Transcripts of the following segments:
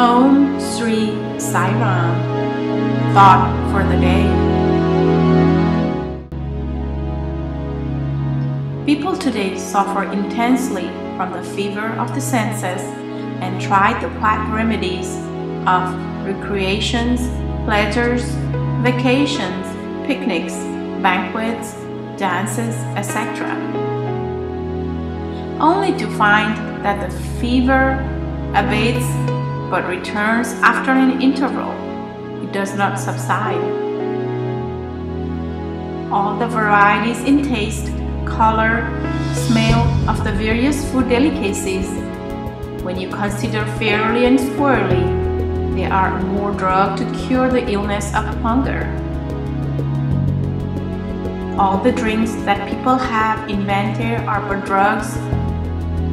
Om Sri Sai Ram. Thought for the day. People today suffer intensely from the fever of the senses and try the quack remedies of recreations, pleasures, vacations, picnics, banquets, dances, etc. Only to find that the fever abates but returns after an interval. It does not subside. All the varieties in taste, color, smell of the various food delicacies, when you consider fairly and squarely, they are more drug to cure the illness of hunger. All the drinks that people have invented are but drugs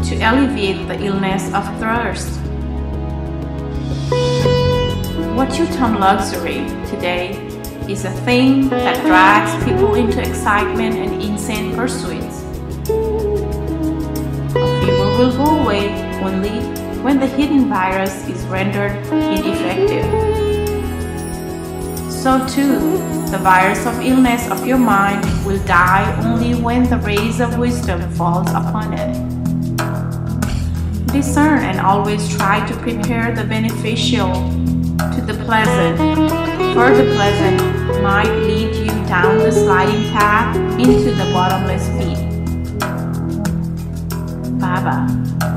to alleviate the illness of thirst. What you term luxury today is a thing that drags people into excitement and insane pursuits. A fever will go away only when the hidden virus is rendered ineffective. So too, the virus of illness of your mind will die only when the rays of wisdom falls upon it. Discern and always try to prepare the beneficial to the pleasant, for the pleasant might lead you down the sliding path into the bottomless pit. Baba.